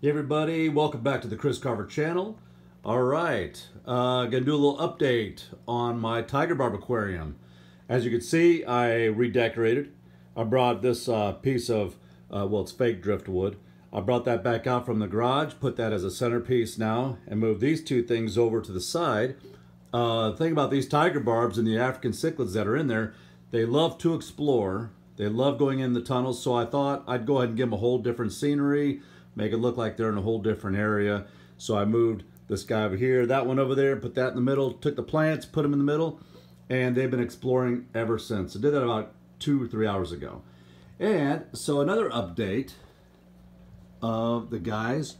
Hey everybody, welcome back to the Criss Karver channel. All right, uh, gonna do a little update on my Tiger Barb aquarium. As you can see, I redecorated. I brought this uh, piece of, uh, well, it's fake driftwood. I brought that back out from the garage, put that as a centerpiece now, and moved these two things over to the side. Uh, the thing about these tiger barbs and the African cichlids that are in there, they love to explore. They love going in the tunnels, so I thought I'd go ahead and give them a whole different scenery, make it look like they're in a whole different area. So I moved this guy over here, that one over there, put that in the middle, took the plants, put them in the middle, and they've been exploring ever since. I did that about two or three hours ago. And so another update of the guys.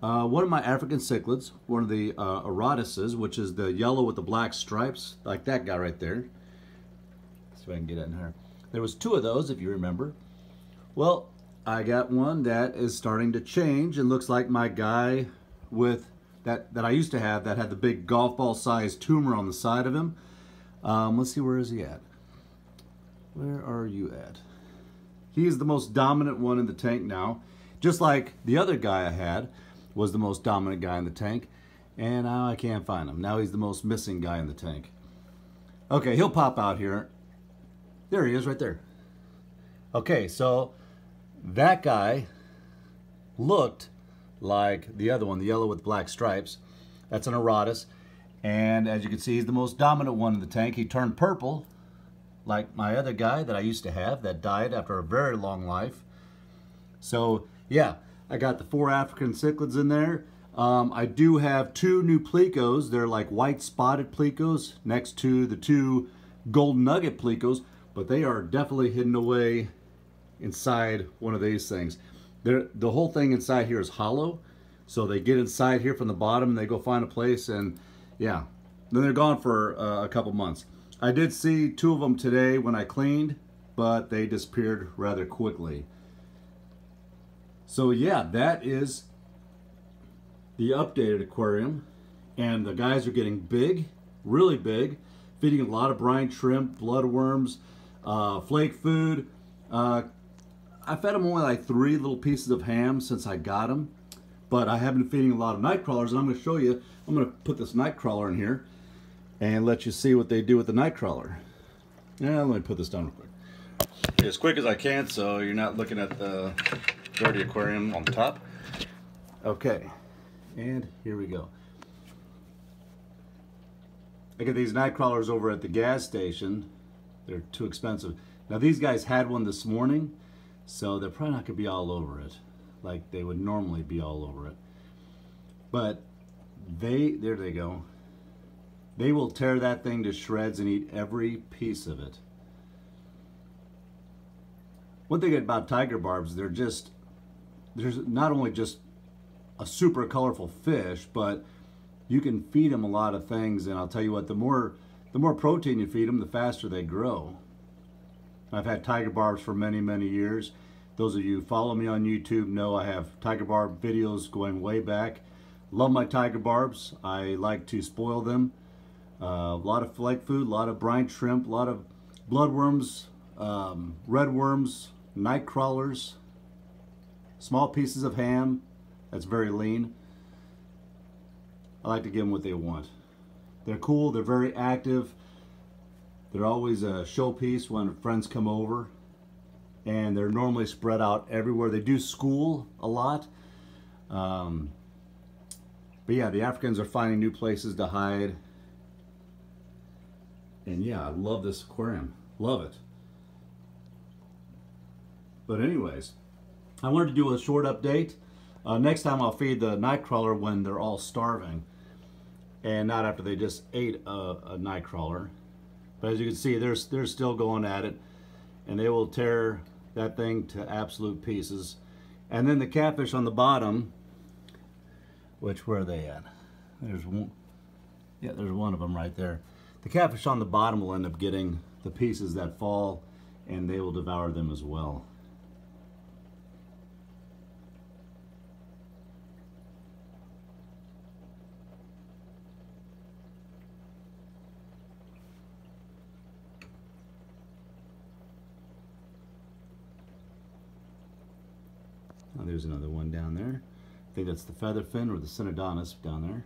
Uh, one of my African cichlids, one of the uh, which is the yellow with the black stripes, like that guy right there. See if I can get it in here. There was two of those, if you remember. Well, I got one that is starting to change and looks like my guy with that, that I used to have that had the big golf ball sized tumor on the side of him. Um, let's see, where is he at? Where are you at? He is the most dominant one in the tank now. Just like the other guy I had was the most dominant guy in the tank. And now I can't find him. Now he's the most missing guy in the tank. Okay, he'll pop out here. There he is right there. Okay, so that guy looked like the other one, the yellow with black stripes. That's an Auratus. And as you can see, he's the most dominant one in the tank. He turned purple, like my other guy that I used to have that died after a very long life. So yeah, I got the four African cichlids in there. Um, I do have two new plecos. They're like white spotted plecos next to the two gold nugget plecos, but they are definitely hidden away inside one of these things. They're, the whole thing inside here is hollow, so they get inside here from the bottom and they go find a place and yeah, then they're gone for uh, a couple months. I did see two of them today when I cleaned, but they disappeared rather quickly. So yeah, that is the updated aquarium. And the guys are getting big, really big, feeding a lot of brine shrimp, bloodworms, uh, flake food. Uh, I fed them only like three little pieces of ham since I got them. But I have been feeding a lot of night crawlers, and I'm going to show you. I'm going to put this night crawler in here and let you see what they do with the night crawler. Yeah, let me put this down real quick. As quick as I can so you're not looking at the dirty aquarium on top. Okay, and here we go. I get these night crawlers over at the gas station. They're too expensive. Now these guys had one this morning, so they're probably not gonna be all over it like they would normally be all over it. But they, there they go. They will tear that thing to shreds and eat every piece of it. One thing about tiger barbs, they're just there's not only just a super colorful fish, but you can feed them a lot of things. And I'll tell you what, the more the more protein you feed them, the faster they grow. I've had tiger barbs for many, many years. Those of you who follow me on YouTube know I have tiger barb videos going way back. Love my tiger barbs. I like to spoil them. Uh, a lot of flake food, a lot of brine shrimp, a lot of bloodworms, um, redworms, night crawlers, small pieces of ham that's very lean. I like to give them what they want. They're cool, they're very active. They're always a showpiece when friends come over. And they're normally spread out everywhere. They do school a lot. Um, but yeah, the Africans are finding new places to hide. And yeah, I love this aquarium. Love it. But anyways, I wanted to do a short update. Uh, next time I'll feed the nightcrawler when they're all starving and not after they just ate a, a nightcrawler. But as you can see, they're, they're still going at it and they will tear that thing to absolute pieces. And then the catfish on the bottom, which where are they at? There's one, yeah, there's one of them right there. The catfish on the bottom will end up getting the pieces that fall and they will devour them as well. There's another one down there. I think that's the feather fin or the Synodontis down there.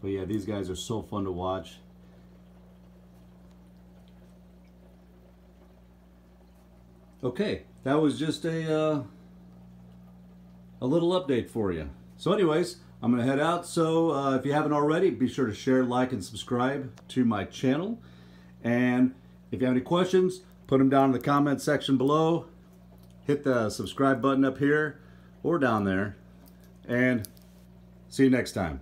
But yeah, these guys are so fun to watch. Okay, that was just a uh, a little update for you. So anyways, I'm going to head out. So uh, if you haven't already, be sure to share, like, and subscribe to my channel. And if you have any questions, put them down in the comment section below. Hit the subscribe button up here or down there. And see you next time.